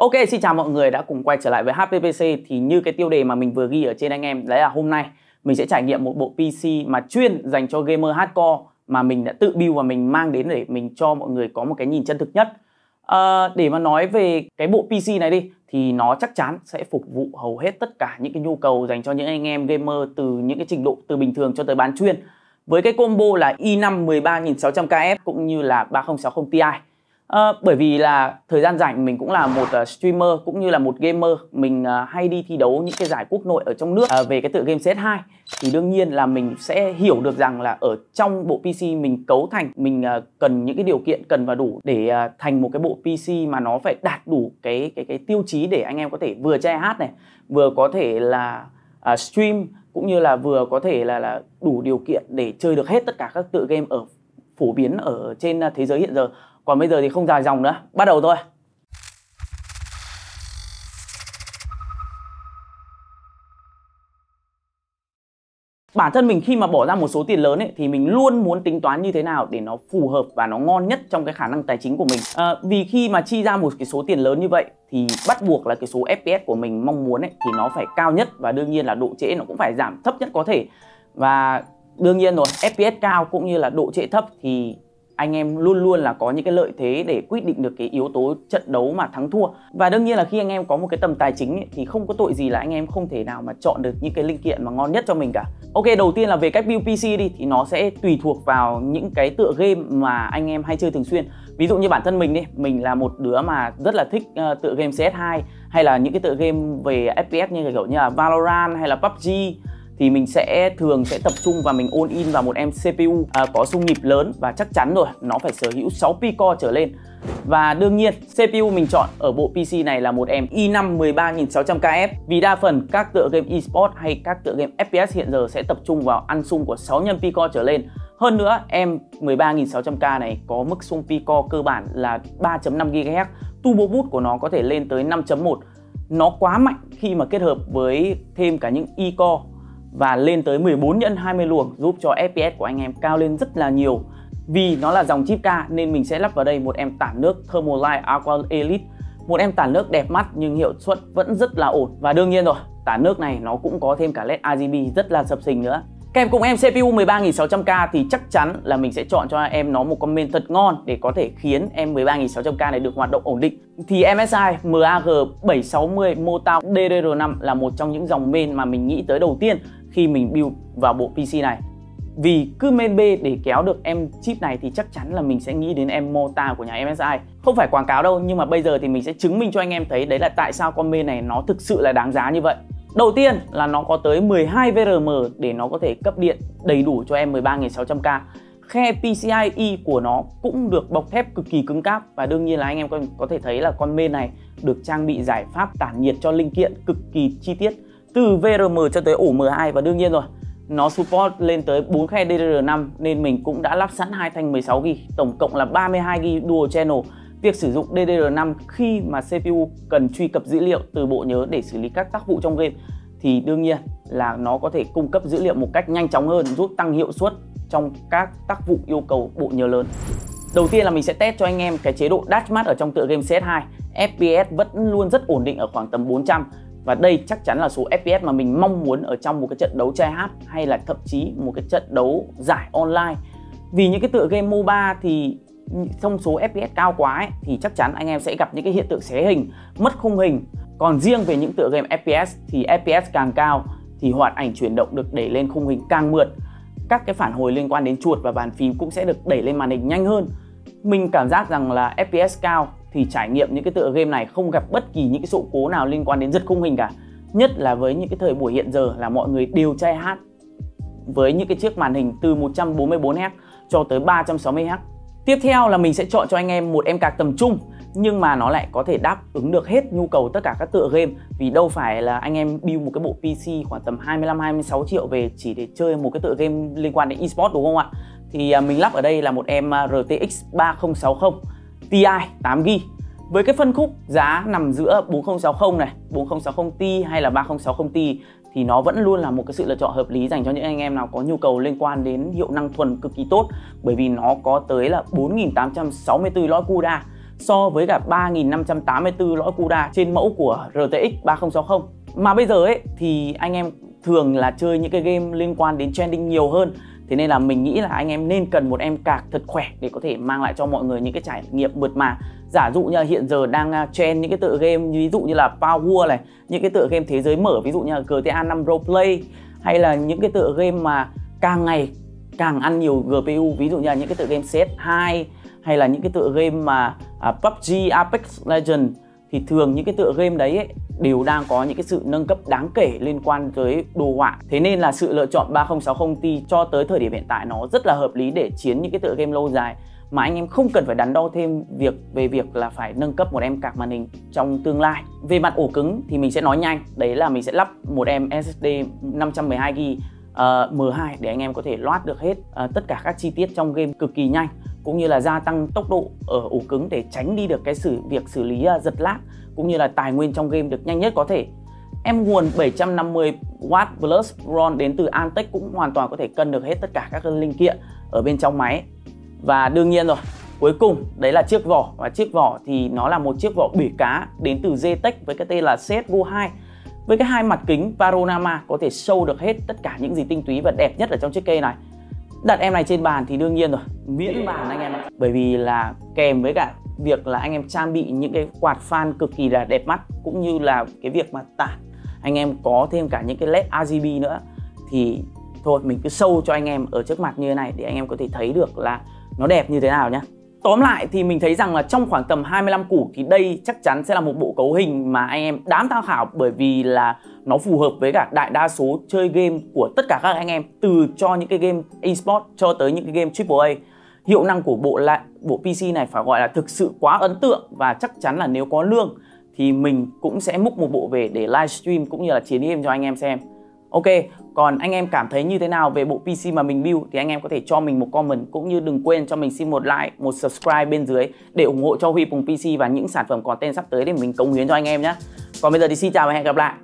Ok, xin chào mọi người đã cùng quay trở lại với HPPC Thì như cái tiêu đề mà mình vừa ghi ở trên anh em Đấy là hôm nay mình sẽ trải nghiệm một bộ PC mà chuyên dành cho gamer hardcore Mà mình đã tự build và mình mang đến để mình cho mọi người có một cái nhìn chân thực nhất. À, Để mà nói về cái bộ PC này đi Thì nó chắc chắn sẽ phục vụ hầu hết tất cả những cái nhu cầu dành cho những anh em gamer Từ những cái trình độ từ bình thường cho tới bán chuyên. Với cái combo là i5 13600KF cũng như là 3060 Ti À, bởi vì là thời gian rảnh mình cũng là một uh, streamer cũng như là một gamer mình uh, hay đi thi đấu những cái giải quốc nội ở trong nước. Uh, về cái tựa game CS2 thì đương nhiên là mình sẽ hiểu được rằng là ở trong bộ PC mình cấu thành mình uh, cần những cái điều kiện cần và đủ để uh, thành một cái bộ PC mà nó phải đạt đủ cái cái cái tiêu chí để anh em có thể vừa chơi hát này vừa có thể là uh, stream cũng như là vừa có thể là là đủ điều kiện để chơi được hết tất cả các tựa game ở phổ biến ở trên à, thế giới hiện giờ. Còn bây giờ thì không dài dòng nữa bắt đầu thôi. Bản thân mình khi mà bỏ ra một số tiền lớn ấy thì mình luôn muốn tính toán như thế nào để nó phù hợp và nó ngon nhất trong cái khả năng tài chính của mình. À, vì khi mà chi ra một cái số tiền lớn như vậy thì bắt buộc là cái số fps của mình mong muốn ấy thì nó phải cao nhất và đương nhiên là độ trễ nó cũng phải giảm thấp nhất có thể. Và đương nhiên rồi fps cao cũng như là độ trễ thấp thì anh em luôn luôn là có những cái lợi thế để quyết định được cái yếu tố trận đấu mà thắng thua. Và đương nhiên là khi anh em có một cái tầm tài chính ấy, thì không có tội gì là anh em không thể nào mà chọn được những cái linh kiện mà ngon nhất cho mình cả. Ok đầu tiên là về cách build pc đi thì nó sẽ tùy thuộc vào những cái tựa game mà anh em hay chơi thường xuyên. Ví dụ như bản thân mình đi mình là một đứa mà rất là thích uh, tựa game cs 2 hay là những cái tựa game về fps như kiểu như là valorant hay là pubg thì mình sẽ thường sẽ tập trung và mình ôn in vào một em CPU à, có xung nhịp lớn và chắc chắn rồi nó phải sở hữu 6 pico trở lên. Và đương nhiên CPU mình chọn ở bộ PC này là một em i5 13600KF vì đa phần các tựa game eSports hay các tựa game FPS hiện giờ sẽ tập trung vào ăn xung của 6 nhân pico trở lên. Hơn nữa em 13600K này có mức xung pico cơ bản là 3.5 GHz turbo boost của nó có thể lên tới 5.1 nó quá mạnh khi mà kết hợp với thêm cả những e-core và lên tới 14 nhân 20 luồng, giúp cho FPS của anh em cao lên rất là nhiều. Vì nó là dòng chip K nên mình sẽ lắp vào đây một em tản nước Thermalite Aqua Elite. Một em tản nước đẹp mắt nhưng hiệu suất vẫn rất là ổn. Và đương nhiên rồi, tản nước này nó cũng có thêm cả led RGB rất là sập sình nữa. Kèm cùng em CPU 13600K thì chắc chắn là mình sẽ chọn cho em nó một con main thật ngon để có thể khiến em 13600K này được hoạt động ổn định. Thì MSI MAG 760 Motown DDR5 là một trong những dòng main mà mình nghĩ tới đầu tiên khi mình build vào bộ PC này. Vì cứ main B để kéo được em chip này thì chắc chắn là mình sẽ nghĩ đến em Mota của nhà MSI Không phải quảng cáo đâu, nhưng mà bây giờ thì mình sẽ chứng minh cho anh em thấy đấy là tại sao con main này nó thực sự là đáng giá như vậy. Đầu tiên là nó có tới 12 VRM để nó có thể cấp điện đầy đủ cho em 13.600k Khe PCIe của nó cũng được bọc thép cực kỳ cứng cáp và đương nhiên là anh em có thể thấy là con main này được trang bị giải pháp tản nhiệt cho linh kiện cực kỳ chi tiết, từ VRM cho tới ổ M2 và đương nhiên rồi, nó support lên tới 4 khe DDR5 nên mình cũng đã lắp sẵn hai thanh 16GB tổng cộng là 32GB dual channel việc sử dụng DDR5 khi mà CPU cần truy cập dữ liệu từ bộ nhớ để xử lý các tác vụ trong game thì đương nhiên là nó có thể cung cấp dữ liệu một cách nhanh chóng hơn, giúp tăng hiệu suất trong các tác vụ yêu cầu bộ nhớ lớn. Đầu tiên là mình sẽ test cho anh em cái chế độ Dashmat ở trong tựa game CS2 FPS vẫn luôn rất ổn định ở khoảng tầm 400 và đây chắc chắn là số FPS mà mình mong muốn ở trong một cái trận đấu trai hát hay là thậm chí một cái trận đấu giải online. Vì những cái tựa game MOBA thì thông số FPS cao quá ấy, thì chắc chắn anh em sẽ gặp những cái hiện tượng xé hình, mất khung hình. Còn riêng về những tựa game FPS thì FPS càng cao thì hoạt ảnh chuyển động được đẩy lên khung hình càng mượt. Các cái phản hồi liên quan đến chuột và bàn phím cũng sẽ được đẩy lên màn hình nhanh hơn. Mình cảm giác rằng là FPS cao thì trải nghiệm những cái tựa game này không gặp bất kỳ những cái sự cố nào liên quan đến giật khung hình cả. Nhất là với những cái thời buổi hiện giờ là mọi người đều chơi hát với những cái chiếc màn hình từ 144Hz cho tới 360Hz Tiếp theo là mình sẽ chọn cho anh em một em cạc tầm trung nhưng mà nó lại có thể đáp ứng được hết nhu cầu tất cả các tựa game vì đâu phải là anh em build một cái bộ PC khoảng tầm 25 26 triệu về chỉ để chơi một cái tựa game liên quan đến esports đúng không ạ? Thì à, mình lắp ở đây là một em à, RTX 3060 Ti 8GB với cái phân khúc giá nằm giữa 4060 này, 4060 Ti hay là 3060 Ti thì nó vẫn luôn là một cái sự lựa chọn hợp lý dành cho những anh em nào có nhu cầu liên quan đến hiệu năng thuần cực kỳ tốt. Bởi vì nó có tới là 4864 lõi CUDA so với cả 3584 lõi CUDA trên mẫu của RTX 3060 mà bây giờ ấy, thì anh em thường là chơi những cái game liên quan đến trending nhiều hơn. Thế nên là mình nghĩ là anh em nên cần một em cạc thật khỏe để có thể mang lại cho mọi người những cái trải nghiệm mượt mà giả dụ như là hiện giờ đang à, trend những cái tựa game ví dụ như là Power này những cái tựa game thế giới mở ví dụ như là GTA 5 Roleplay hay là những cái tựa game mà càng ngày càng ăn nhiều GPU ví dụ như là những cái tựa game CS2 hay là những cái tựa game mà à, PUBG, Apex Legends thì thường những cái tựa game đấy ấy, đều đang có những cái sự nâng cấp đáng kể liên quan tới đồ họa. Thế nên là sự lựa chọn 3060 Ti cho tới thời điểm hiện tại nó rất là hợp lý để chiến những cái tựa game lâu dài mà anh em không cần phải đắn đo thêm việc về việc là phải nâng cấp một em card màn hình trong tương lai. Về mặt ổ cứng thì mình sẽ nói nhanh, đấy là mình sẽ lắp một em SSD 512GB uh, M2 để anh em có thể loát được hết uh, tất cả các chi tiết trong game cực kỳ nhanh cũng như là gia tăng tốc độ ở ổ cứng để tránh đi được cái sự việc xử lý uh, giật lag cũng như là tài nguyên trong game được nhanh nhất có thể. Em nguồn 750W Plus ROM đến từ Antec cũng hoàn toàn có thể cân được hết tất cả các linh kiện ở bên trong máy. Và đương nhiên rồi, cuối cùng đấy là chiếc vỏ. Và chiếc vỏ thì nó là một chiếc vỏ bể cá đến từ Zetec với cái tên là CSGO 2 với cái hai mặt kính panorama có thể show được hết tất cả những gì tinh túy và đẹp nhất ở trong chiếc cây này. Đặt em này trên bàn thì đương nhiên rồi miễn bàn anh em ạ. Bởi vì là kèm với cả việc là anh em trang bị những cái quạt fan cực kỳ là đẹp mắt cũng như là cái việc mà tản anh em có thêm cả những cái led RGB nữa thì thôi mình cứ show cho anh em ở trước mặt như thế này để anh em có thể thấy được là nó đẹp như thế nào nhé Tóm lại thì mình thấy rằng là trong khoảng tầm 25 củ thì đây chắc chắn sẽ là một bộ cấu hình mà anh em đáng tham khảo bởi vì là nó phù hợp với cả đại đa số chơi game của tất cả các anh em, từ cho những cái game esports cho tới những cái game AAA. Hiệu năng của bộ lại, bộ PC này phải gọi là thực sự quá ấn tượng và chắc chắn là nếu có lương thì mình cũng sẽ múc một bộ về để livestream cũng như là chiến game cho anh em xem. Ok, còn anh em cảm thấy như thế nào về bộ PC mà mình build thì anh em có thể cho mình một comment cũng như đừng quên cho mình xin một like, một subscribe bên dưới để ủng hộ cho Huy cùng PC và những sản phẩm content sắp tới để mình cống hiến cho anh em nhé. Còn bây giờ thì xin chào và hẹn gặp lại.